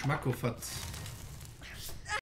Schmackofatz.